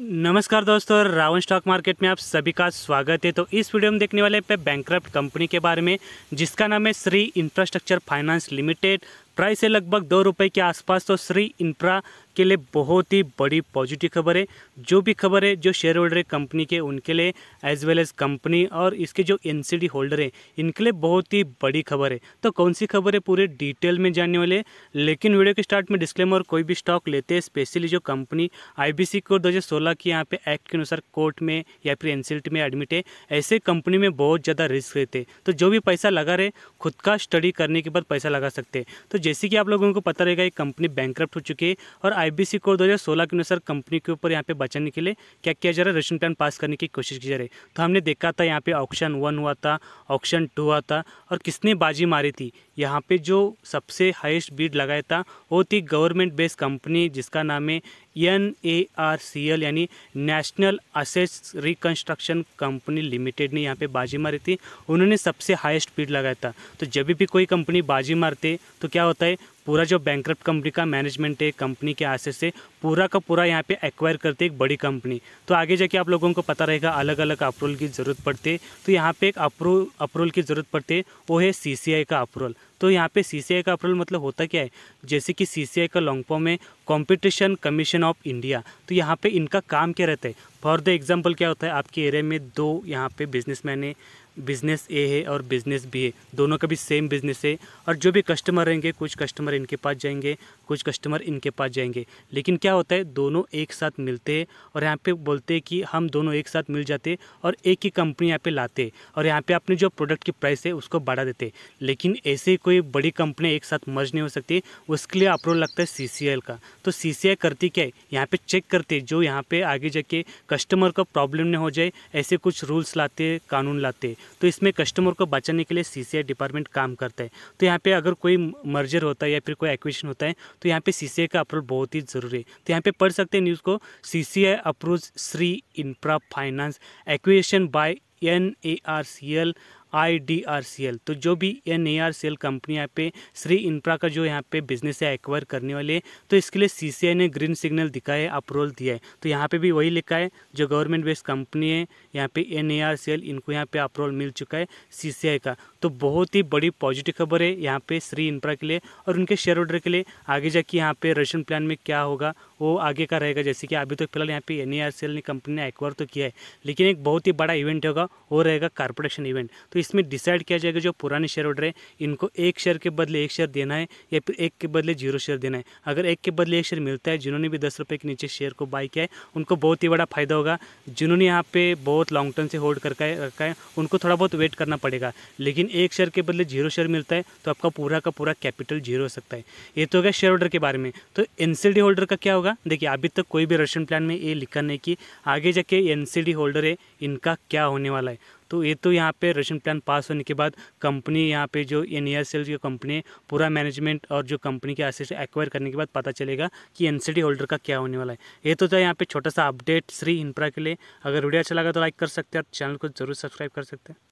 नमस्कार दोस्तों, Ravan stock market में आप सभी का स्वागत है। तो इस वीडियो में देखने वाले पे बैंक्रप्ट कंपनी के बारे में, जिसका नाम है Shri infrastructure finance limited price है लगभग दो रुपये के आसपास तो श्री इंफ्रा के लिए बहुत ही बड़ी पॉजिटिव खबर है। जो भी खबर है, जो शेयर होल्डर है कंपनी के, उनके लिए एज वेल एज कंपनी और इसके जो एनसीडी होल्डर है, इनके लिए बहुत ही बड़ी खबर है। तो कौन सी खबर है, पूरे डिटेल में जानने वाले लेकिन वीडियो के स्टार्ट में डिस्क्लेमर कोई भी स्टॉक लेते हैं स्पेशली जो कंपनी आई कोड दो हज़ार सोलह की यहाँ पे एक्ट के अनुसार कोर्ट में या फिर एन में एडमिट है, ऐसे कंपनी में बहुत ज़्यादा रिस्क रहते तो जो भी पैसा लगा रहे, खुद का स्टडी करने के बाद पैसा लगा सकते हैं। तो जैसे कि आप लोगों को पता रहेगा, ये कंपनी बैंक हो चुकी है और आईबीसी कोड दो के अनुसार कंपनी के ऊपर यहाँ पे बचाने के लिए क्या किया जा रहा है? रेशन प्लान पास करने की कोशिश की जा रही है। तो हमने देखा था यहाँ पे ऑप्शन वन हुआ था ऑप्शन टू हुआ था और किसने बाजी मारी थी? यहाँ पे जो सबसे हाइस्ट बीड लगाया था, वो थी गवर्नमेंट बेस्ड कंपनी जिसका नाम है N A R C L, यानी national assets reconstruction company limited ने यहाँ पे बाजी मारी थी। उन्होंने सबसे हाईएस्ट बिड लगाया था। तो जब भी कोई कंपनी बाजी मारते तो क्या होता है, पूरा जो बैंक कंपनी का मैनेजमेंट है कंपनी के आसे से पूरा का पूरा यहाँ पे एक्वायर करते एक बड़ी कंपनी तो आगे जाके आप लोगों को पता रहेगा अलग अलग अप्रूवल की ज़रूरत पड़ती है। तो यहाँ पे एक अप्रूव अप्रूवल की ज़रूरत पड़ती है, वो है सीसीआई का अप्रूवल तो यहाँ पे सीसीआई का अप्रूवल मतलब होता क्या है? जैसे कि सीसीआई का लॉन्ग फॉर्म में कॉम्पिटिशन कमीशन ऑफ़ इंडिया तो यहाँ पे इनका काम क्या रहता है? फॉर द एग्ज़ाम्पल क्या होता है? आपके एरिया में दो यहाँ पे बिजनेसमैन है बिज़नेस ए है और बिज़नेस बी है। दोनों का भी सेम बिज़नेस है। और जो भी कस्टमर रहेंगे, कुछ कस्टमर इनके पास जाएँगे, कुछ कस्टमर इनके पास जाएँगे। लेकिन क्या होता है, दोनों एक साथ मिलते हैं और यहाँ पे बोलते हैं कि हम दोनों एक साथ मिल जाते और एक ही कंपनी यहाँ पे लाते और यहाँ पे अपने जो प्रोडक्ट की प्राइस है, उसको बढ़ा देते लेकिन ऐसे कोई बड़ी कंपनी एक साथ मर्ज नहीं हो सकती, उसके लिए अप्रूवल लगता है सीसीएल का। तो सी करती क्या है? यहाँ पर चेक करते जो यहाँ पर आगे जाके कस्टमर का प्रॉब्लम नहीं हो जाए, ऐसे कुछ रूल्स लाते कानून लाते तो इसमें कस्टमर को बचाने के लिए सीसीआई डिपार्टमेंट काम करता है। तो यहाँ पे अगर कोई मर्जर होता है या फिर कोई एक्विशन होता है तो यहाँ पे सी का अप्रूव बहुत ही ज़रूरी है। तो यहाँ पे पढ़ सकते हैं न्यूज़ को। C C I approve Shri infra finance acquisition by N A R C L I D R C L तो जो भी N A R C L company यहाँ पे श्री इंफ्रा का जो यहाँ पे बिज़नेस है एक्वायर करने वाले तो इसके लिए सी सी आई ने ग्रीन सिग्नल दिखा है अप्रूवल दिया है। तो यहाँ पे भी वही लिखा है, जो गवर्नमेंट बेस्ड कंपनी है, यहाँ पे N A R C L इनको यहाँ पे अप्रूवल मिल चुका है सी सी का। तो बहुत ही बड़ी पॉजिटिव खबर है यहाँ पे श्री इंफ्रा के लिए और उनके शेयर होल्डर के लिए। आगे जाके यहाँ पे रेशन प्लान में क्या होगा, वो आगे का रहेगा। जैसे कि अभी तो फ़िलहाल यहाँ पे एन ने कंपनी ने एक्वायर तो किया है, लेकिन एक बहुत ही बड़ा इवेंट होगा, वो रहेगा कारपोरेशन इवेंट तो इसमें डिसाइड किया जाएगा जो पुराने शेयर होल्डर है, इनको एक शेयर के बदले एक शेयर देना है या फिर एक के बदले ज़ीरो शेयर देना है। अगर एक के बदले एक शेयर मिलता है, जिन्होंने भी दस रुपये के नीचे शेयर को बाई किया है, उनको बहुत ही बड़ा फ़ायदा होगा। जिन्होंने यहाँ पे बहुत लॉन्ग टर्म से होल्ड करके रखा है, उनको थोड़ा बहुत वेट करना पड़ेगा। लेकिन एक शेयर के बदले ज़ीरो शेयर मिलता है तो आपका पूरा का पूरा कैपिटल ज़ीरो हो सकता है। ये तो हो गया शेयर होल्डर के बारे में। तो एनसीडी होल्डर का क्या होगा? देखिए, अभी तक कोई भी रेशन प्लान में ये लिखा नहीं कि आगे जाके एन होल्डर है, इनका क्या होने वाला है। तो ये तो यहाँ पे रेशन प्लान पास होने के बाद कंपनी यहाँ पे जो एन ई की कंपनी है, पूरा मैनेजमेंट और जो कंपनी के एसेट एक्वायर करने के बाद पता चलेगा कि एन होल्डर का क्या होने वाला है। ये तो था यहाँ पे छोटा सा अपडेट श्री इंफ्रा के लिए। अगर वीडियो अच्छा लगा तो लाइक कर सकते हैं और चैनल को ज़रूर सब्सक्राइब कर सकते हैं।